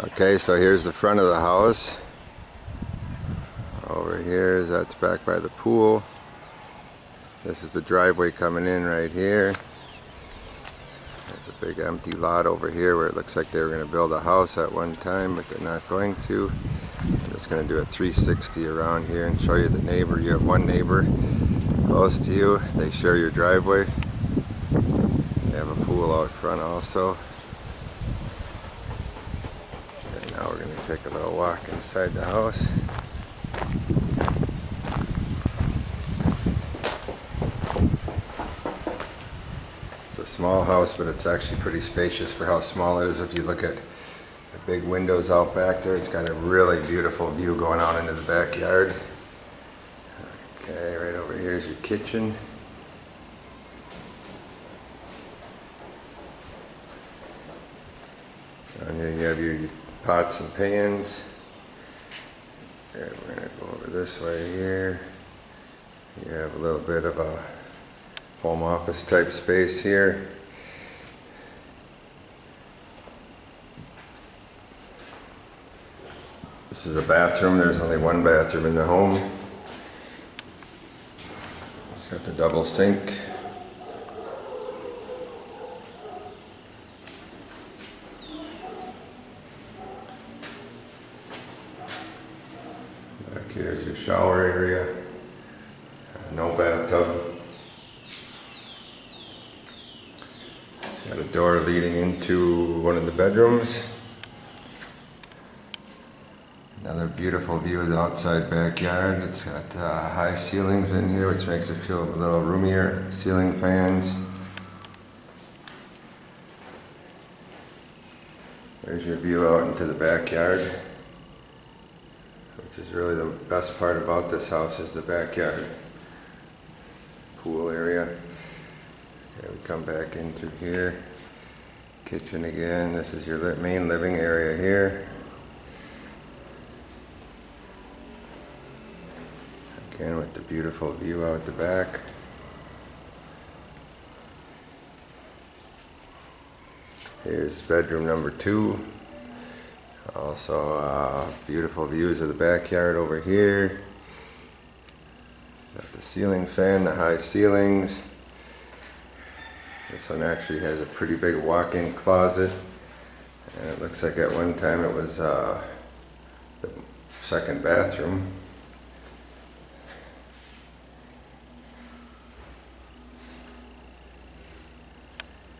Okay, so here's the front of the house. Over here, that's back by the pool. This is the driveway coming in right here. There's a big empty lot over here where it looks like they were going to build a house at one time, but they're not going to. I'm just going to do a 360 around here and show you the neighbor. You have one neighbor close to you. They share your driveway. They have a pool out front also. And now we're going to take a little walk inside the house. It's a small house, but it's actually pretty spacious for how small it is. If you look at the big windows out back there, it's got a really beautiful view going out into the backyard. Okay, right over here is your kitchen. Here you have your pots and pans. And we're gonna go over this way here. You have a little bit of a home office type space here. This is a bathroom. There's only one bathroom in the home. It's got the double sink. Back here's your shower area. No bathtub. It's got a door leading into one of the bedrooms. Another beautiful view of the outside backyard. It's got uh, high ceilings in here, which makes it feel a little roomier. Ceiling fans. There's your view out into the backyard, which is really the best part about this house is the backyard. Pool area. Okay, we come back into here. Kitchen again. This is your main living area here. Again with the beautiful view out the back. Here's bedroom number two. Also uh, beautiful views of the backyard over here. Got the ceiling fan, the high ceilings. This one actually has a pretty big walk-in closet. And it looks like at one time it was uh, the second bathroom.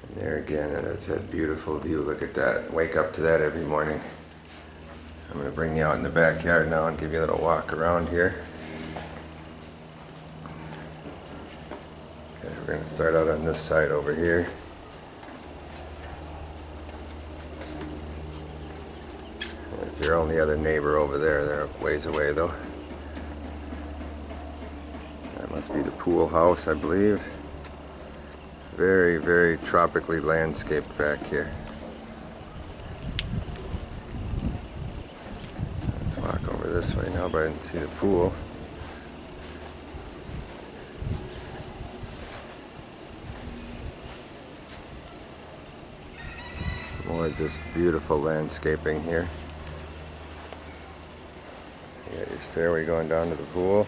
And there again, that's a beautiful view. Look at that. Wake up to that every morning. I'm going to bring you out in the backyard now and give you a little walk around here. Okay, we're going to start out on this side over here. That's your only other neighbor over there. They're a ways away though. That must be the pool house, I believe. Very, very tropically landscaped back here. Let's walk this way now, but I didn't see the pool. More just beautiful landscaping here. You got your stairway going down to the pool.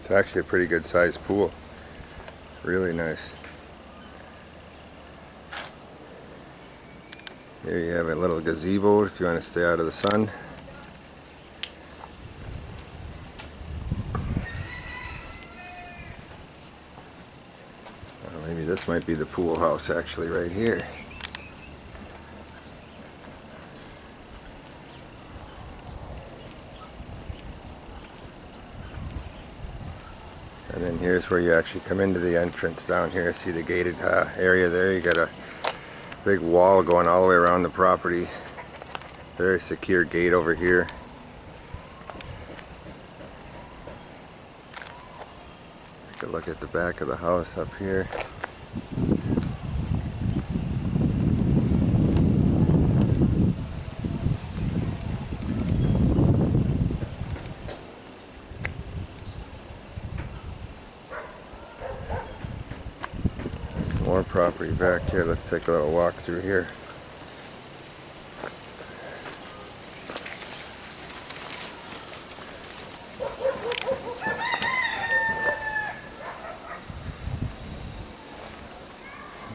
It's actually a pretty good sized pool. Really nice. Here you have a little gazebo if you want to stay out of the sun. Uh, maybe this might be the pool house actually right here. And then here's where you actually come into the entrance down here. See the gated uh, area there? You got a big wall going all the way around the property. Very secure gate over here. Take a look at the back of the house up here. More property back here. Let's take a little walk through here.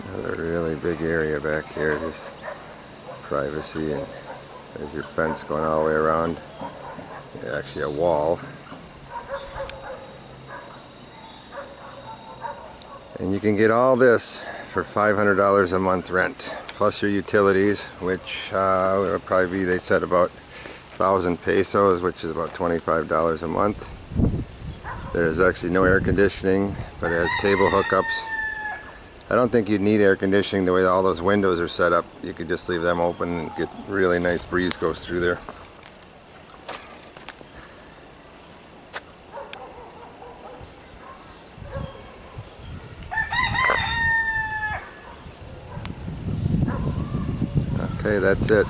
Another really big area back here, just privacy and there's your fence going all the way around. Actually a wall. And you can get all this for $500 a month rent, plus your utilities, which uh, will probably be, they said about 1,000 pesos, which is about $25 a month. There's actually no air conditioning, but it has cable hookups. I don't think you'd need air conditioning the way all those windows are set up. You could just leave them open and get really nice breeze goes through there. Okay, that's it.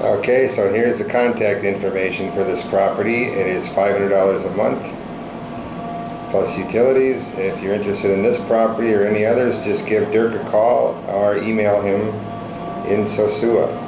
Okay, so here's the contact information for this property. It is $500 a month plus utilities. If you're interested in this property or any others, just give Dirk a call or email him in Sosua.